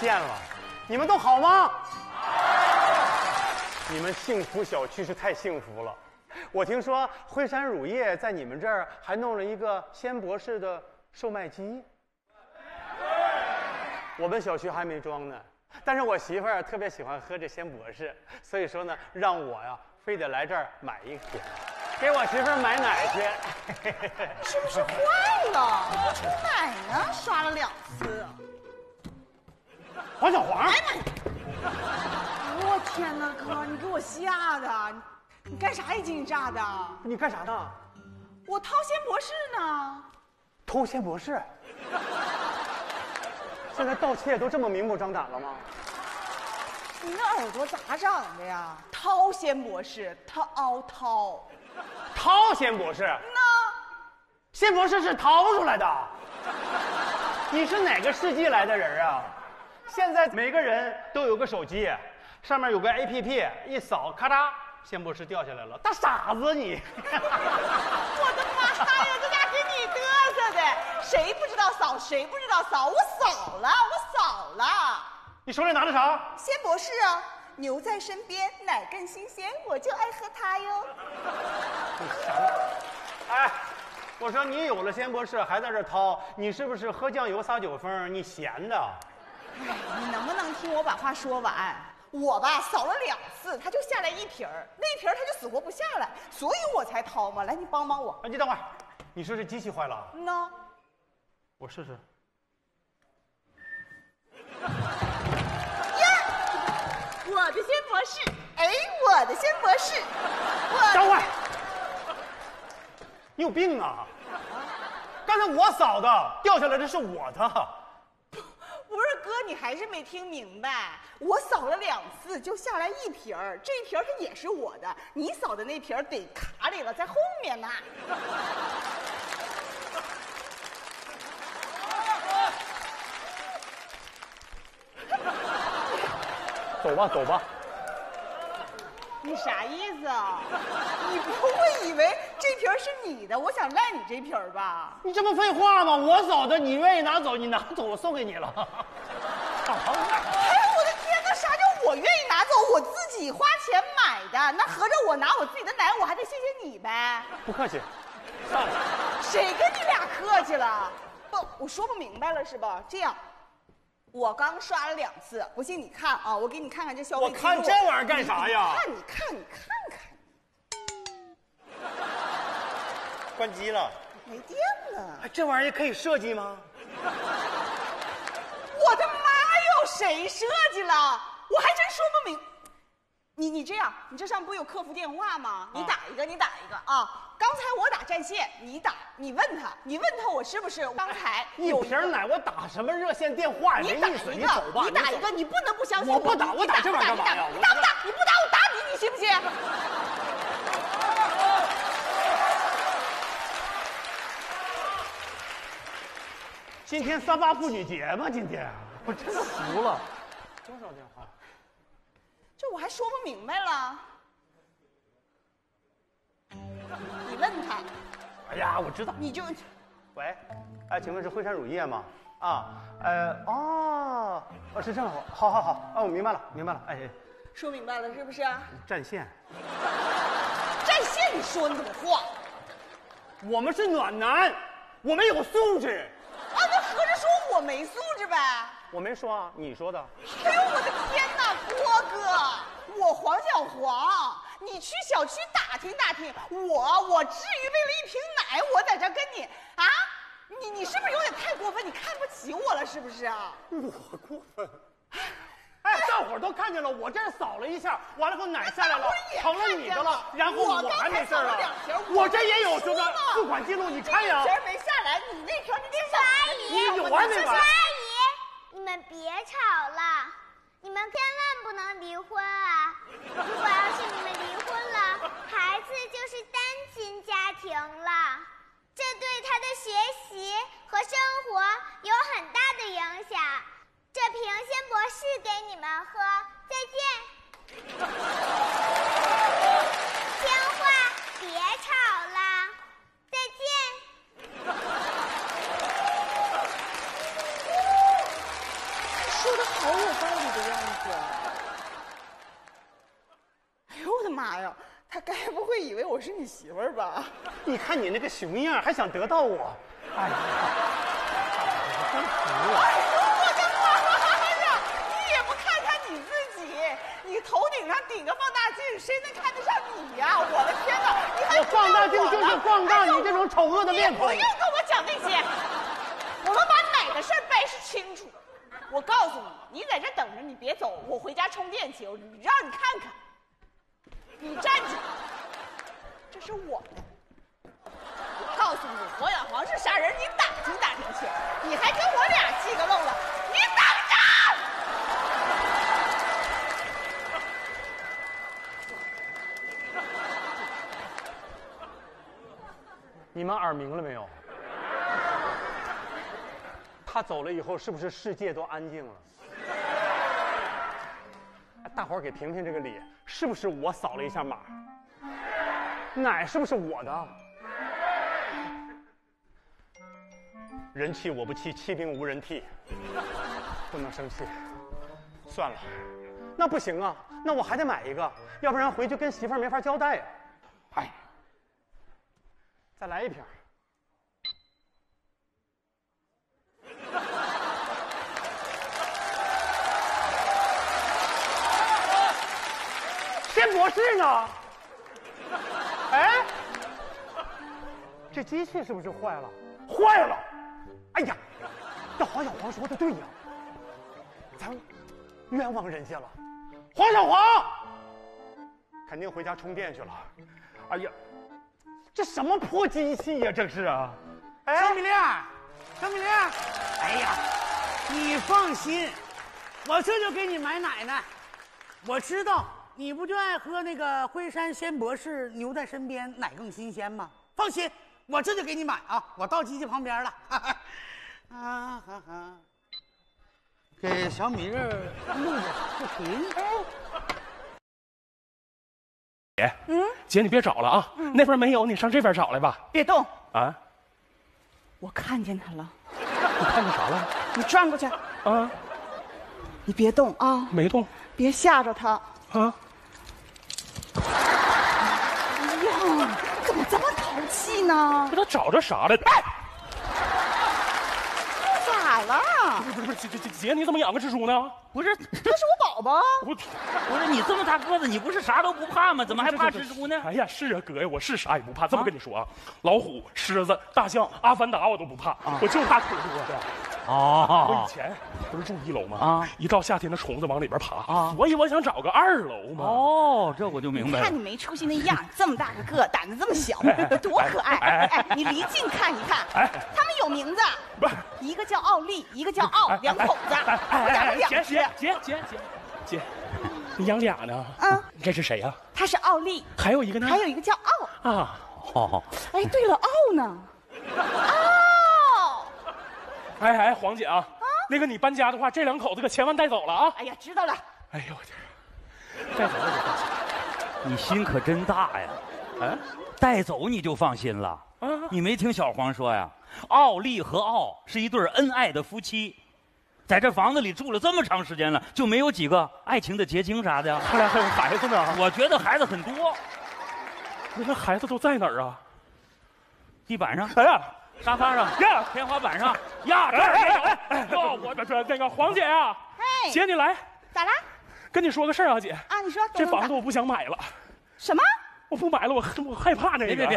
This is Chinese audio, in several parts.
见了，你们都好吗？好你们幸福小区是太幸福了。我听说辉山乳业在你们这儿还弄了一个鲜博士的售卖机。我们小区还没装呢，但是我媳妇儿特别喜欢喝这鲜博士，所以说呢，让我呀非得来这儿买一瓶，给我媳妇儿买奶去。是不是坏了？不出奶呢？刷了两次。黄小黄，哎妈呀！我天哪，哥，你给我吓的！你干啥一惊一乍的？你干啥呢？我掏仙博士呢。偷仙博士？现在盗窃都这么明目张胆了吗？你那耳朵咋长的呀？掏仙博士，掏掏。掏仙博士？那仙博士是掏出来的。你是哪个世纪来的人啊？现在每个人都有个手机，上面有个 APP，一扫，咔嚓，鲜博士掉下来了。大傻子你！我的妈呀，这家给你嘚瑟的，谁不知道扫，谁不知道扫，我扫了，我扫了。你手里拿的啥？鲜博士啊，牛在身边，奶更新鲜，我就爱喝它哟。哎，我说你有了鲜博士还在这掏，你是不是喝酱油撒酒疯？你闲的？哎，你能不能听我把话说完？我吧扫了两次，它就下来一瓶儿，那瓶儿它就死活不下来，所以我才掏嘛。来，你帮帮我。哎，你等会儿，你说这机器坏了？嗯呐，我试试。呀，我的新博士，哎，我的新博士，我等会儿，你有病啊！刚才我扫的，掉下来的是我的。哥，你还是没听明白。我扫了两次，就下来一瓶儿，这一瓶儿它也是我的。你扫的那瓶儿得卡里了，在后面呢。走吧，走吧。你啥意思啊？你不会以为这瓶是你的？我想赖你这瓶吧？你这不废话吗？我扫的，你愿意拿走，你拿走，我送给你了。哎呀，我的天哪！啥叫我愿意拿走？我自己花钱买的，那合着我拿我自己的奶，我还得谢谢你呗？不客气，上来。谁跟你俩客气了？不，我说不明白了是吧？这样，我刚刷了两次，不信你看啊，我给你看看这消费我。看这玩意儿干啥呀你看，你看，你看看，关机了。没电了。哎，这玩意儿可以设计吗？我的妈哟，谁设计了？我还真说不明。你你这样，你这上不有客服电话吗？你打一个，你打一个啊！刚才我打占线，你打，你问他，你问他我是不是刚才一有瓶奶，我打什么热线电话？你打没意思，一个，你走吧。你打一个，你不能不相信我不打我打这玩意儿干嘛呀你打不打？你不打我打你，你信不信？今天三八妇女节吗？今天我真服了。多少电话？这我还说不明白了。你问他，哎呀，我知道。你就喂，哎，请问是惠山乳业吗？啊，呃，哦，哦，是这样，好好好，哦，我明白了，明白了，哎，说明白了是不是？占线，占线，你说你怎么话？我们是暖男，我们有素质。啊，那合着说我没素质呗？我没说啊，你说的。哎呦，我的天哪，郭哥，我黄小黄，你去小区打听打听，我我至于为了一瓶奶，我在这跟你啊？你你是不是有点太过分？你看不起我了是不是啊？我过分。哎，大伙儿都看见了，我这儿扫了一下，完了后奶下来了成了你的了，然后我刚还没事儿才扫了两瓶我我这也有什么付款记录，你看呀这。瓶没下来，你那瓶你得叔叔阿姨，你有完没完叔叔阿姨，你们别吵了，你们千万不能离婚啊！如果要是你们离婚了，孩子就是单亲家庭了，这对他的学习和生活有很大的影响。这瓶仙博士给你们喝，再见。听话，别吵了，再见。说的好的妈呀，他该不会以为我是你媳妇儿吧？你看你那个熊样，还想得到我？哎呀，真服了！哎呦我的妈呀！你也不看看你自己，你头顶上顶个放大镜，谁能看得上你呀？我的天哪！你还我放大镜就是放大你这种丑恶的面孔你不用跟我讲那些，我们把哪个事儿掰扯清楚。我告诉你，你在这等着，你别走，我回家充电去，我让你看看。你站起来，这是我的。我告诉你，黄小黄是啥人，你打听打听去。你还跟我俩记个漏了，你等着！你们耳鸣了没有？他走了以后，是不是世界都安静了？大伙儿给评评这个理，是不是我扫了一下码？奶是不是我的？人气我不气，气兵无人替，不能生气。算了，那不行啊，那我还得买一个，要不然回去跟媳妇儿没法交代呀、哎，再来一瓶。仙博士呢？哎，这机器是不是坏了？坏了！哎呀，这黄小黄说的对呀，咱冤枉人家了。黄小黄肯定回家充电去了。哎呀，这什么破机器呀？这是啊！哎张，米玲，张米玲，哎呀，你放心，我这就给你买奶奶。我知道你不就爱喝那个辉山鲜博士牛在身边，奶更新鲜吗？放心，我这就给你买啊！我到机器旁边了。啊哈哈，给小米粒儿录个视频。姐，嗯，姐你别找了啊，那边没有，你上这边找来吧。别动，啊，我看见他了，你看见啥了？你转过去，啊，你别动啊，没动别吓着他。啊，淘气呢这？都找着啥了？哎，咋了？不是不是，姐姐姐姐，你怎么养个蜘蛛呢？不是，他是我宝宝。我，不是你这么大个子，你不是啥都不怕吗？怎么还怕蜘蛛呢？哎呀，是啊，哥呀，我是啥也不怕。这么跟你说啊，老虎、狮子、大象、阿凡达我都不怕，我就怕腿多的。我哦以前不是住一楼吗？啊一到夏天，那虫子往里边爬啊所以我想找个二楼嘛。哦，这我就明白了看你。没出息那样，这么大个个，胆子这么小，多可爱！哎哎，你离近看一看，哎他们有名字，不是，一个叫奥利，一个叫奥，两口子，哎哎我养姐两只姐。姐姐姐姐，你养俩呢？嗯，这是谁呀？他是奥利，还有一个呢？还有一个叫奥。啊，哦，哎，对了，奥呢？奥。哎哎，黄姐啊，那个你搬家的话，这两口子可千万带走了啊！哎呀，知道了。哎呦我天，带走了就放心。你心可真大呀！啊带走你就放心了。啊，你没听小黄说呀？奥利和奥是一对恩爱的夫妻，在这房子里住了这么长时间了，就没有几个爱情的结晶啥的呀？他俩还有孩子呢。我觉得孩子很多，那那孩子都在哪儿啊？地板上、哎呀沙发上、呀！天花板上呀，这哎哎儿也有。哎哎！哟，我这这那个黄姐啊，哎，姐你来，咋啦？跟你说个事儿啊，姐，啊，你说这房子我不想买了，什么？我不买了，我我害怕那个。别别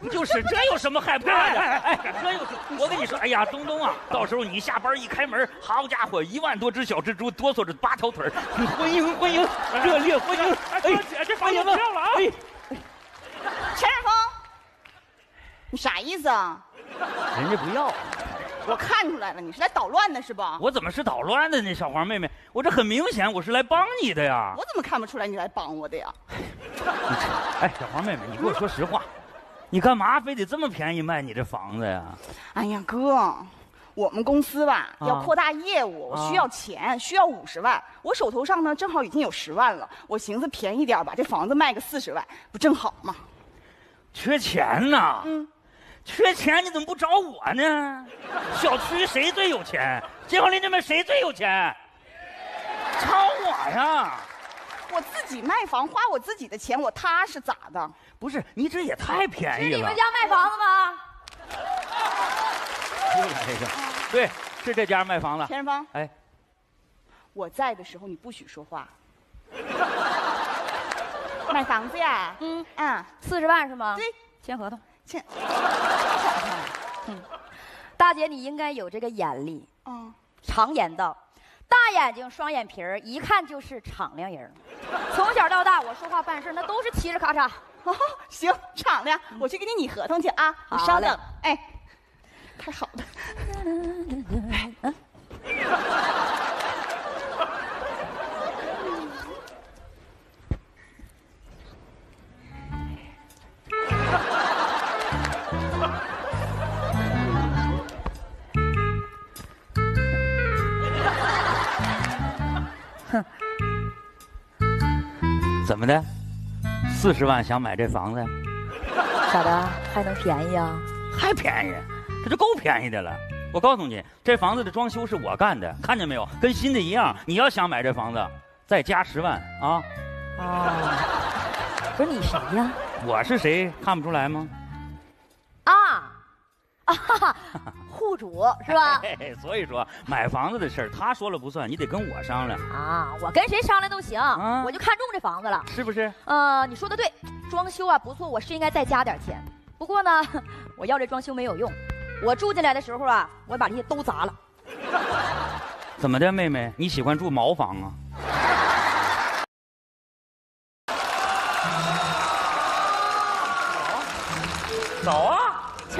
别，就是这有什么害怕的？哎哎，这有什我跟你说，哎呀，东东啊，到时候你下班一开门，好家伙，一万多只小蜘蛛哆嗦着八条腿儿欢迎欢迎，热烈欢迎！哎，姐，这房子不要了啊！哎，陈世峰，你啥意思啊？人家不要，我看出来了，你是来捣乱的是吧？我怎么是捣乱的呢？小黄妹妹，我这很明显我是来帮你的呀。我怎么看不出来你来帮我的呀？哎，小黄妹妹，你给我说实话，你干嘛非得这么便宜卖你这房子呀？哎呀，哥，我们公司吧啊要扩大业务，我需要钱，需要五十万。我手头上呢正好已经有十万了，我寻思便宜点把这房子卖个四十万，不正好吗？缺钱呐？嗯，缺钱你怎么不找我呢？小区谁最有钱？街坊邻居们谁最有钱？找我呀！我自己卖房，花我自己的钱，我踏实咋的？不是你这也太便宜了。是你们家卖房子吗？又来一个，对，是这家卖房子。田仁芳，哎，我在的时候你不许说话。买房子呀？嗯嗯，四十万是吗？对，签合同。切，大姐，你应该有这个眼力。嗯，常言道，大眼睛双眼皮儿，一看就是敞亮人。从小到大，我说话办事那都是嘁哩咔嚓。哦，行，敞亮，我去给你拟合同去啊，你好稍等。哎，太好了。怎么的？四十万想买这房子，咋的？还能便宜啊？还便宜，这就够便宜的了。我告诉你，这房子的装修是我干的，看见没有？跟新的一样。你要想买这房子，再加十万啊！啊，不是你谁呀？我是谁看不出来吗？啊啊哈哈，户主是吧？所以说买房子的事儿，他说了不算，你得跟我商量，啊，我跟谁商量都行，啊我就看中这房子了。是不是？呃，你说的对，装修啊不错，我是应该再加点钱。不过呢，我要这装修没有用，我住进来的时候啊，我把这些都砸了。怎么的，妹妹？你喜欢住茅房啊？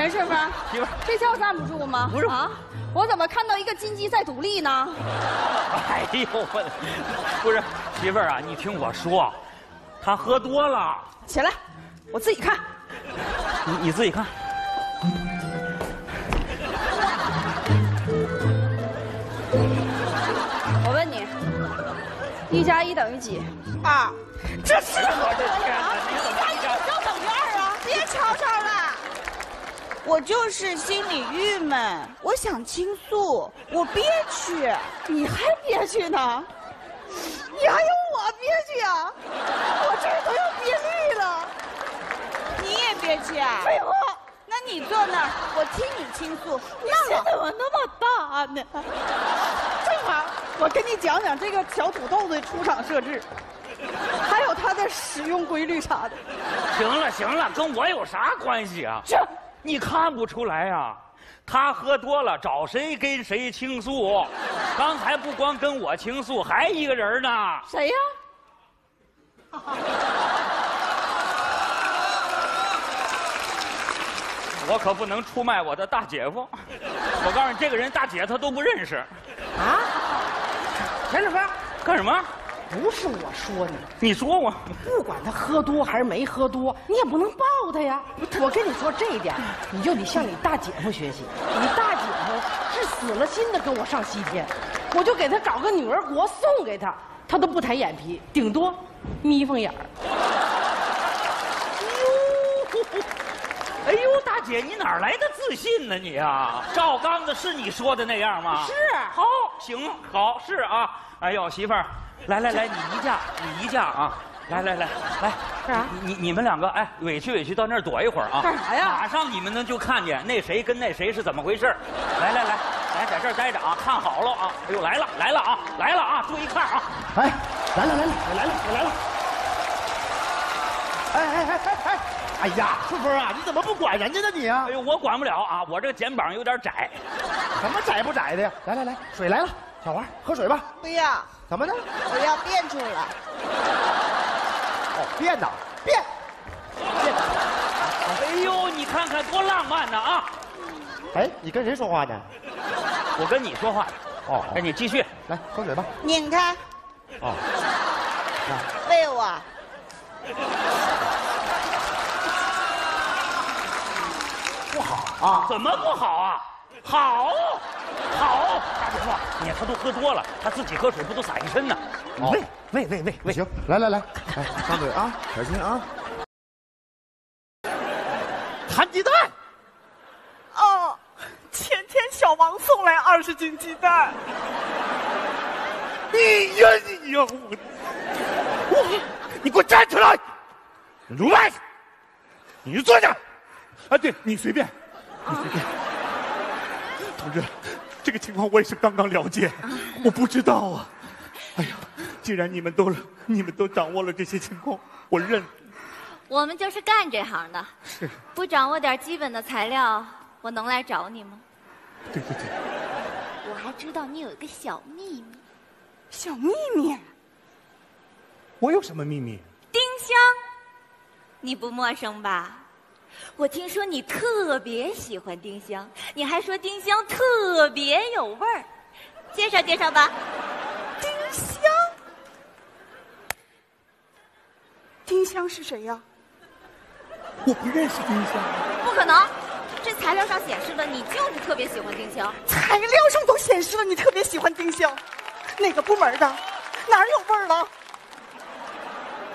陈师傅，媳妇儿，这叫站不住吗？不是啊，我怎么看到一个金鸡在独立呢？哎呦我，不是媳妇儿啊，你听我说，他喝多了，起来，我自己看。你你自己看。我问你，一加一等于几？二。这是我的天哪！一加一就等于二啊！别吵吵了，我就是心里郁闷，我想倾诉，我憋屈。你还憋屈呢？你还有我憋屈啊？我这都要憋绿了。你也憋屈啊？废话。那你坐那儿，我听你倾诉。你心怎么那么大呢？正好，我跟你讲讲这个小土豆的出厂设置，还有它的使用规律啥的。行了行了，跟我有啥关系啊？这你看不出来呀、他喝多了，找谁跟谁倾诉。刚才不光跟我倾诉，还一个人呢。谁呀？我可不能出卖我的大姐夫。我告诉你，这个人大姐她都不认识。啊，田志芬，干什么？不是我说你，你说我。不管他喝多还是没喝多，你也不能抱他呀。我跟你说这一点，你就得向你大姐夫学习。你大姐夫是死了心的跟我上西天，我就给他找个女儿国送给他，他都不抬眼皮，顶多眯缝眼儿。哎呦，大姐，你哪来的自信呢你啊？赵刚子是你说的那样吗？是好，行，好是啊。哎呦，媳妇儿，来来来，你移驾，你移驾啊！来来来来，干啥你你你们两个，哎，委屈委屈，到那儿躲一会儿啊！干啥呀马上你们呢就看见那谁跟那谁是怎么回事儿来来来，来在这儿待着啊，看好了啊！哎呦，来了来了啊，来了啊！注意看啊！哎，来了来了，我来了我来了。哎哎哎哎哎！哎呀，顺风啊，你怎么不管人家呢你啊哎？呦，我管不了啊，我这个肩膀有点窄。什么窄不窄的呀？来来来，水来了，小花喝水吧。不要，怎么的？我要变出来。哦，变呐，变。哎呦，你看看多浪漫呢啊！哎，你跟谁说话呢？我跟你说话，哦，哎，你继续。来喝水吧。拧开，哦，喂我。不好啊。怎么不好啊？好，好，大姐夫，你看他都喝多了，他自己喝水不都洒一身呢？喂喂喂喂喂，行，来来来，哎张嘴啊，小心啊。摊鸡蛋，哦，前天小王送来二十斤鸡蛋。你呀你呀，我你给我站起来！鲁麦，你坐下。啊，对你随便，你随便。同志，这个情况我也是刚刚了解，我不知道啊。哎呀，既然你们都你们都掌握了这些情况，我认。我们就是干这行的，是不掌握点基本的材料，我能来找你吗？对对对，我还知道你有一个小秘密，小秘密，我有什么秘密？丁香，你不陌生吧？我听说你特别喜欢丁香，你还说丁香特别有味儿，介绍介绍吧。丁香，丁香是谁呀？我不认识丁香。不可能，这材料上显示的你就是特别喜欢丁香。材料上都显示了你特别喜欢丁香，哪个部门的？哪有味儿了？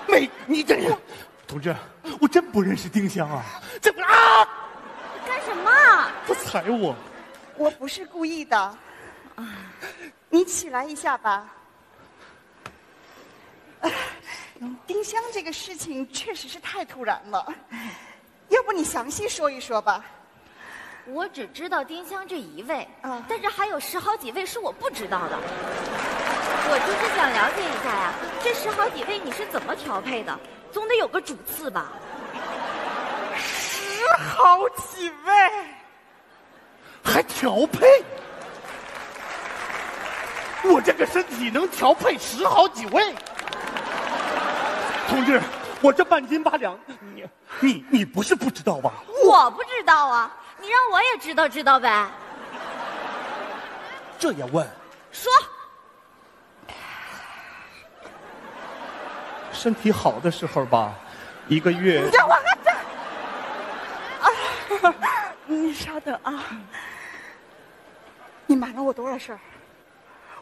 没，你这人，同志，我真不认识丁香啊！这不啊，干什么？他踩我！我不是故意的，啊你起来一下吧。哎丁香这个事情确实是太突然了，要不你详细说一说吧？我只知道丁香这一位，啊但是还有十好几位是我不知道的。我就是想了解一下呀，这十好几位你是怎么调配的？总得有个主次吧？十好几位，还调配？我这个身体能调配十好几位？同志，我这半斤八两，你你你不是不知道吧？我不知道啊，你让我也知道知道呗。这也问？说，身体好的时候吧，一个月你让我这啊，你稍等啊，你瞒了我多少事儿？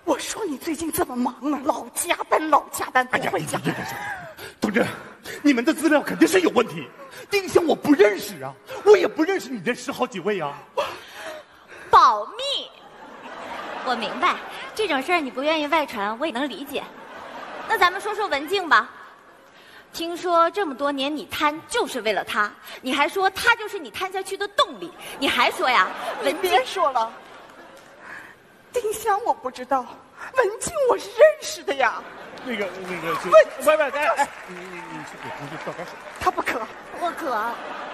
我说你最近这么忙呢，老加班，老加班，不哎呀，回家。同志，你们的资料肯定是有问题。丁香我不认识啊，我也不认识你这十好几位啊。保密。我明白这种事儿你不愿意外传，我也能理解。那咱们说说文静吧。听说这么多年你贪就是为了他，你还说他就是你贪下去的动力，你还说呀，文静别说了，丁香我不知道，文静我是认识的呀，那个那个，就喂喂喂，哎哎，你你你去给同志倒点水。他不渴。我可